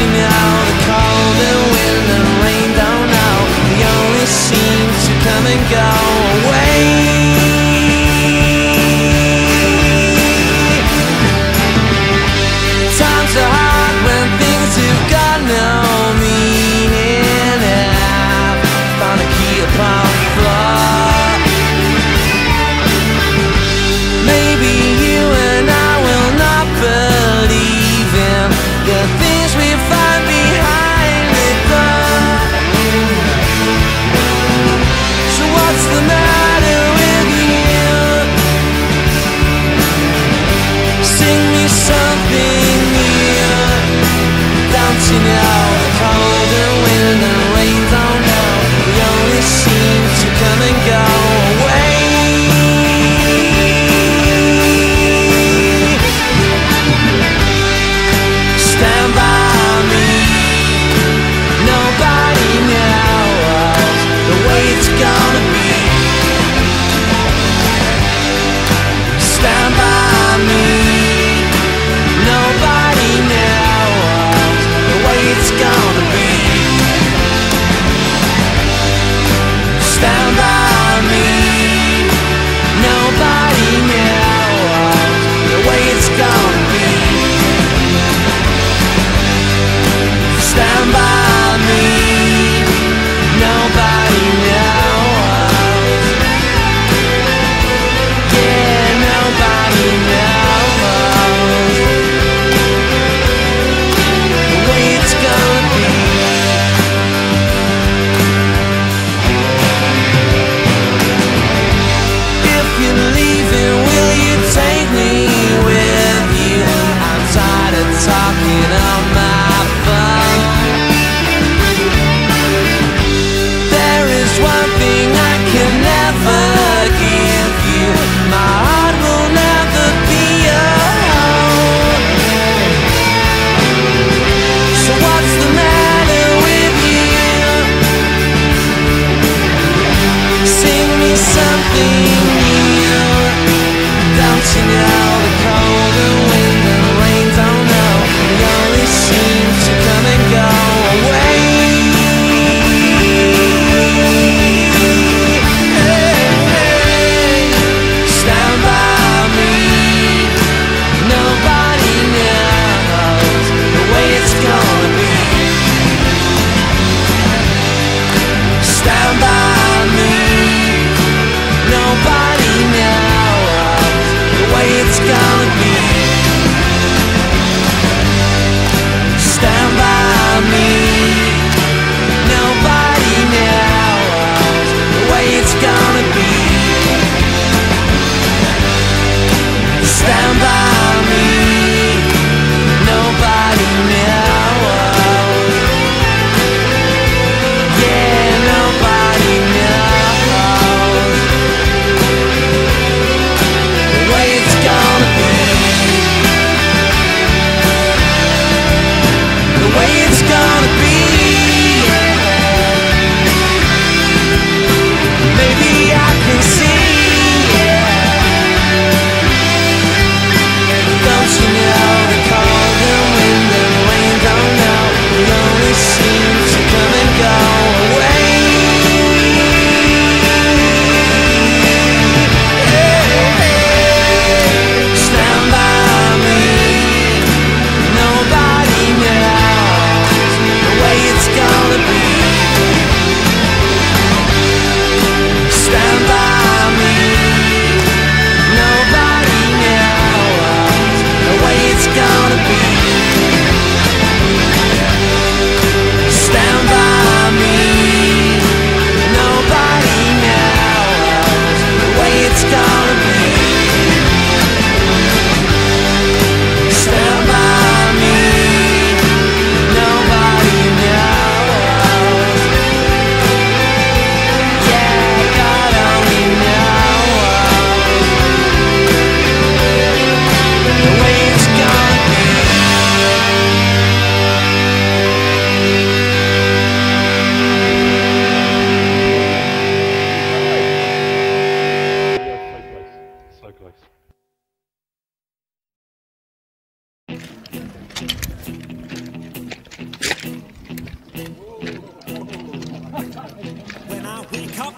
You the cold and wind and rain only seem to come and go.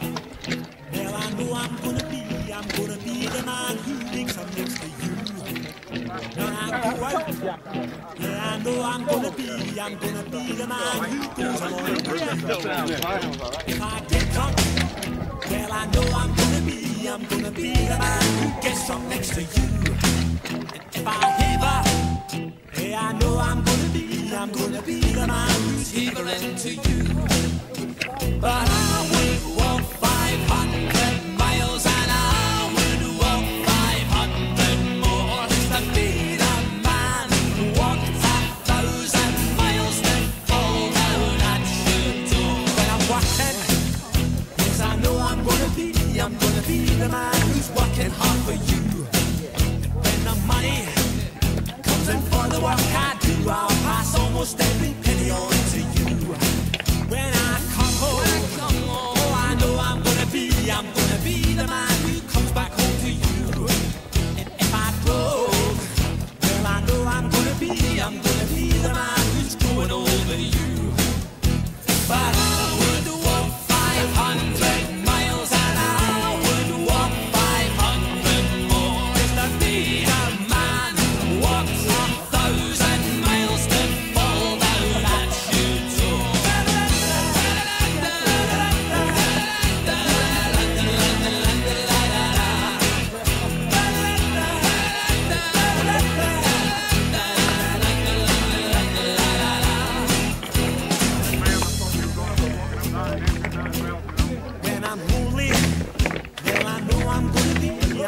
Well, I know I'm gonna be, I'm gonna be the man who thinks I'm next to you. Now I? Yeah, I know I'm gonna be, I'm gonna be the man who goes along with you. If I get caught, well, I know I'm gonna be, I'm gonna be the man who gets up next to you. If I heave up, yeah, I know I'm gonna be, I'm gonna be the man who's heaving to you. But I will.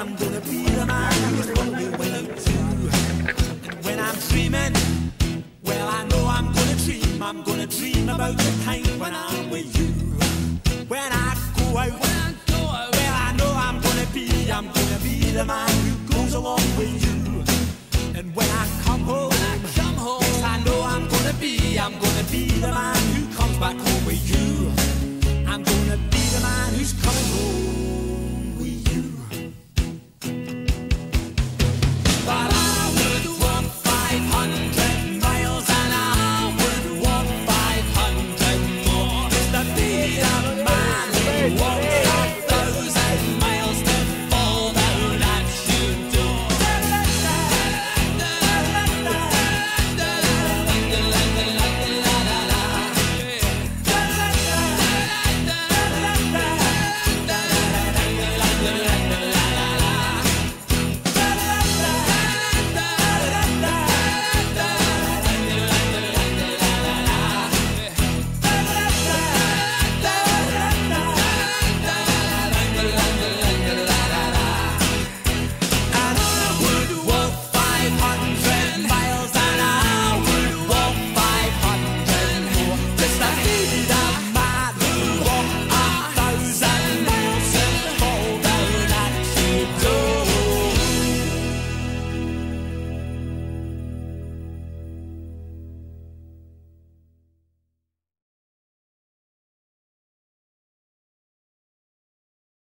I'm gonna be the man who's only willing to. And when I'm dreaming, well, I know I'm gonna dream. I'm gonna dream about the time when I'm with you. When I go out, when I go out, well, I know I'm gonna be, I'm gonna be the man who goes along with you. And when I come home, I come home, yes, I know I'm gonna be, I'm gonna be the man who comes back home with you. I'm gonna be the man who's coming home.